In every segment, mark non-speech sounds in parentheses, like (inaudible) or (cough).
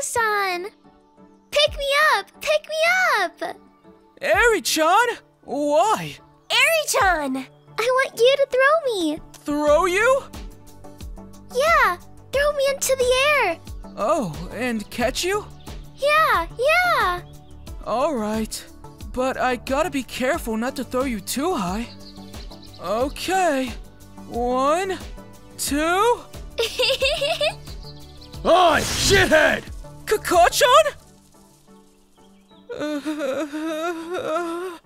Sero-san! Pick me up! Pick me up! Eri-chan? Why? Eri-chan! I want you to throw me! Throw you? Yeah! Throw me into the air! Oh, and catch you? Yeah, yeah! Alright. But I gotta be careful not to throw you too high. Okay. One, two. (laughs) Oi, shithead! Kacchan? (laughs)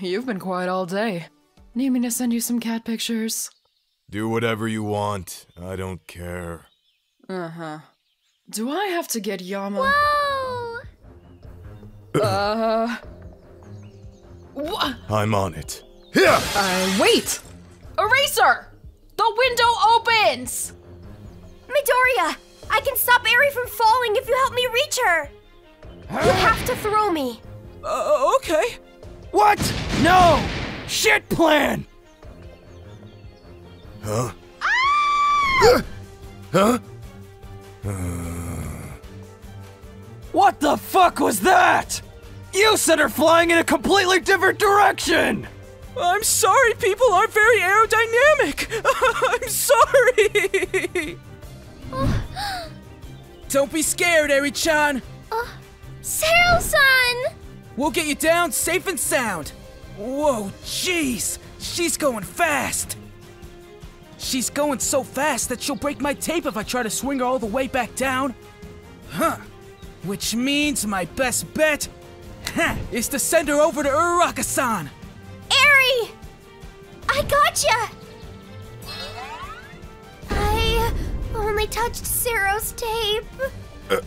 You've been quiet all day. Need me to send you some cat pictures? Do whatever you want. I don't care. Uh huh. Do I have to get Yama? Whoa! Uh. What? (laughs) I'm on it. Uh, wait! Eraser! The window opens! Midoriya! I can stop Eri from falling if you help me reach her! You have to throw me! Uh, okay. What? No! Shit plan! Huh? Uh, huh? What the fuck was that? You said her flying in a completely different direction! I'm sorry, people aren't very aerodynamic. Don't be scared, Eri-chan. Uh, Sero-san! We'll get you down safe and sound. Whoa, jeez. She's going fast. She's going so fast that she'll break my tape if I try to swing her all the way back down. Huh. Which means my best bet huh, is to send her over to Uraraka-san. Eri! I gotcha! Touched Sero's tape. Huh?